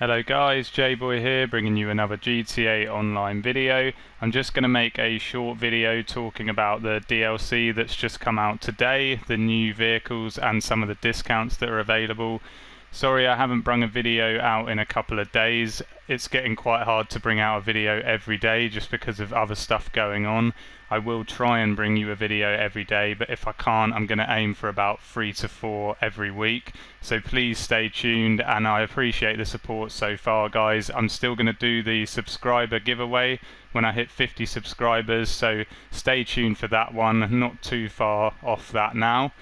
Hello guys, J-Boi here bringing you another GTA Online video. I'm just going to make a short video talking about the DLC that's just come out today, the new vehicles and some of the discounts that are available. Sorry I haven't brung a video out in a couple of days. It's getting quite hard to bring out a video every day just because of other stuff going on. I will try and bring you a video every day, but if I can't, I'm going to aim for about three to four every week. So please stay tuned, and I appreciate the support so far, guys. I'm still going to do the subscriber giveaway when I hit 50 subscribers, so stay tuned for that one. Not too far off that now.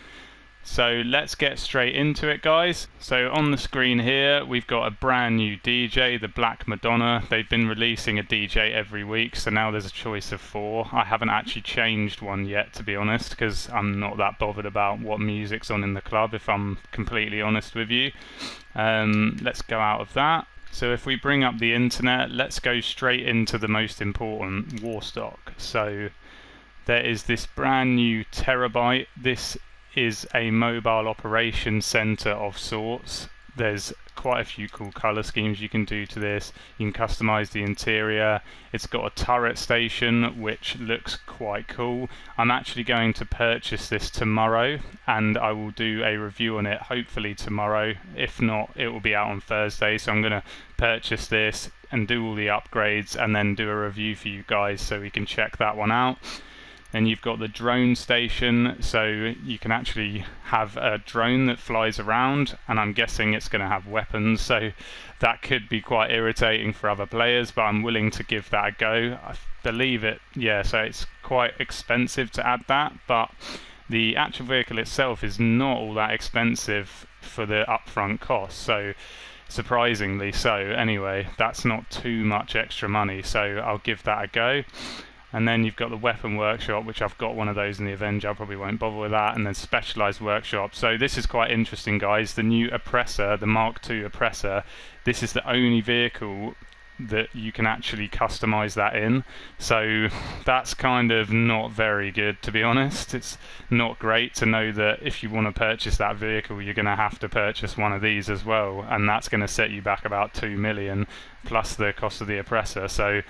So let's get straight into it guys. So on the screen here we've got a brand new DJ, the Black Madonna. They've been releasing a DJ every week so now there's a choice of four. I haven't actually changed one yet to be honest because I'm not that bothered about what music's on in the club if I'm completely honest with you. Um, let's go out of that. So if we bring up the internet, let's go straight into the most important Warstock. So there is this brand new Terrorbyte. This is a mobile operation center of sorts. There's quite a few cool color schemes you can do to this. You can customize the interior. It's got a turret station which looks quite cool. I'm actually going to purchase this tomorrow and I will do a review on it hopefully tomorrow. If not, it will be out on Thursday. So I'm going to purchase this and do all the upgrades and then do a review for you guys so we can check that one out. Then you've got the drone station, so you can actually have a drone that flies around, and I'm guessing it's going to have weapons, so that could be quite irritating for other players, but I'm willing to give that a go. I believe it, yeah, so it's quite expensive to add that, but the actual vehicle itself is not all that expensive for the upfront cost, so surprisingly so. Anyway, that's not too much extra money, so I'll give that a go. And then you've got the weapon workshop, which I've got one of those in the Avenger. I probably won't bother with that. And then specialized workshop. So this is quite interesting, guys. The new oppressor, the Mark II oppressor. This is the only vehicle that you can actually customize that in. So that's kind of not very good, to be honest. It's not great to know that if you want to purchase that vehicle, you're going to have to purchase one of these as well, and that's going to set you back about two million plus the cost of the oppressor. So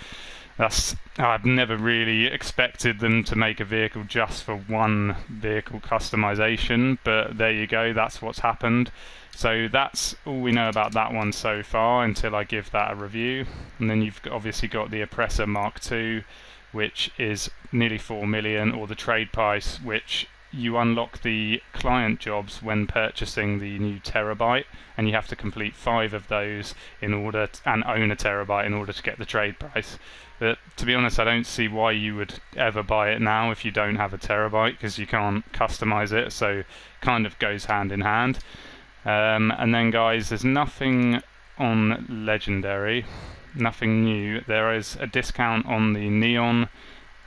that's I've never really expected them to make a vehicle just for one vehicle customization, but there you go, that's what's happened. So that's all we know about that one so far until I give that a review. And then you've obviously got the Oppressor Mark II, which is nearly 4 million, or the trade price, which you unlock the client jobs when purchasing the new Terrorbyte, and you have to complete five of those in order to, and own a Terrorbyte in order to get the trade price. But to be honest, I don't see why you would ever buy it now if you don't have a Terrorbyte because you can't customize it. So kind of goes hand in hand. Um, and then guys, there's nothing on Legendary, nothing new. There is a discount on the Neon,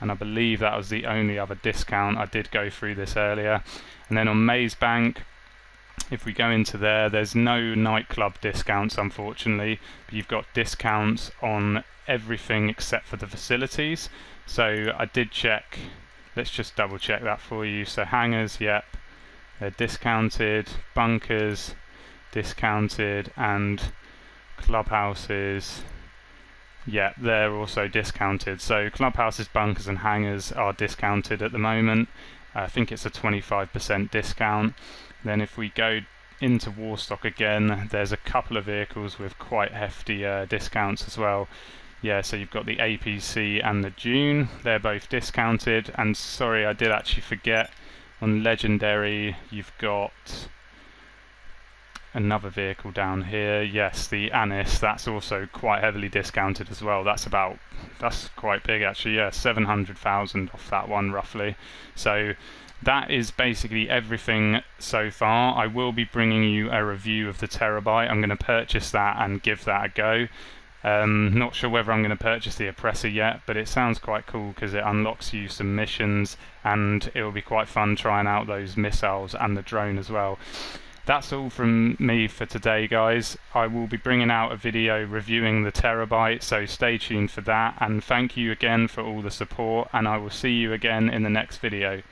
and I believe that was the only other discount. I did go through this earlier. And then on Maze Bank, if we go into there, there's no nightclub discounts, unfortunately. But you've got discounts on everything except for the facilities. So I did check. Let's just double check that for you. So hangars, yep, they're discounted. Bunkers, discounted, and clubhouses. Yeah, they're also discounted. So clubhouses, bunkers, and hangars are discounted at the moment. I think it's a 25% discount. Then if we go into Warstock again, there's a couple of vehicles with quite hefty uh, discounts as well. Yeah, so you've got the APC and the June. They're both discounted. And sorry, I did actually forget. On Legendary, you've got another vehicle down here. Yes, the Anis. That's also quite heavily discounted as well. That's about that's quite big actually. Yeah, seven hundred thousand off that one roughly. So that is basically everything so far. I will be bringing you a review of the Terrorbyte. I'm going to purchase that and give that a go. Um, not sure whether I'm going to purchase the oppressor yet, but it sounds quite cool because it unlocks you some missions and it will be quite fun trying out those missiles and the drone as well. That's all from me for today guys. I will be bringing out a video reviewing the Terrorbyte, so stay tuned for that and thank you again for all the support and I will see you again in the next video.